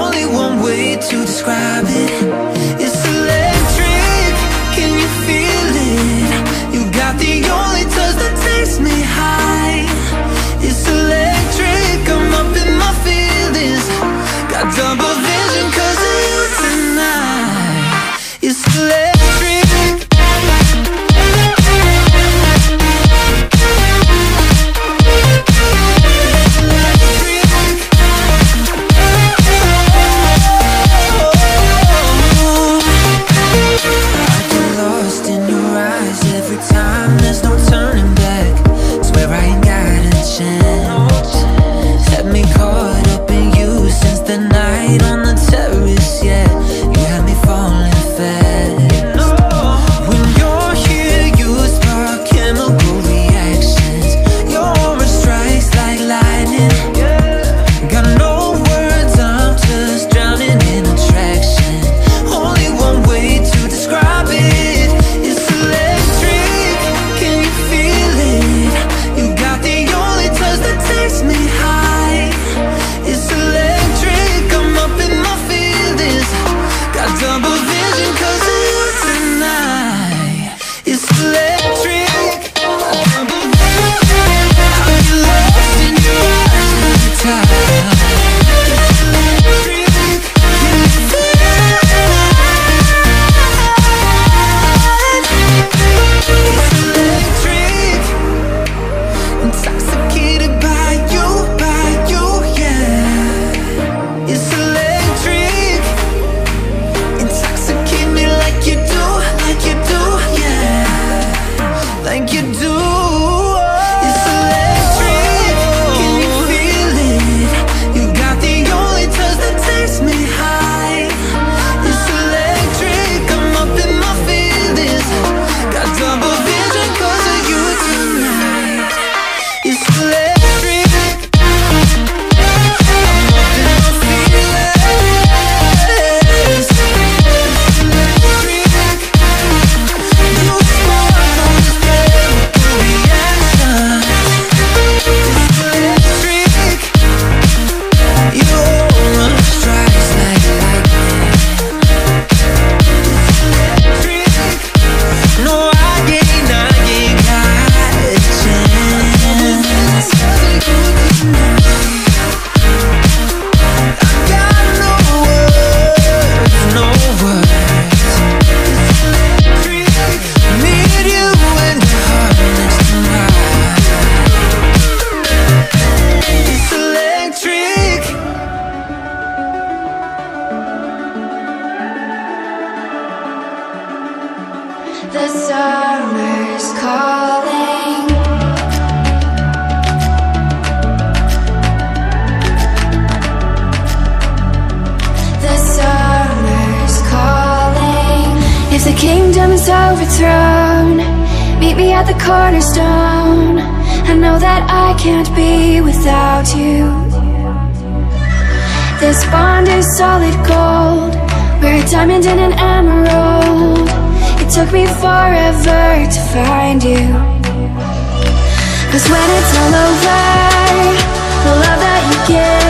Only one way to describe it. It's electric, can you feel it? You got the only touch that takes me high. It's electric, I'm up in my feelings. Got double every time. The summer's calling. The summer's calling. If the kingdom's overthrown, meet me at the cornerstone. I know that I can't be without you. This bond is solid gold. We're a diamond and an emerald. Took me forever to find you. Cause when it's all over, the love that you give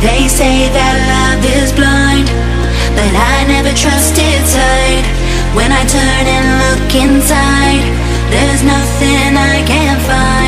They say that love is blind, but I never trusted sight. When I turn and look inside, there's nothing I can't find.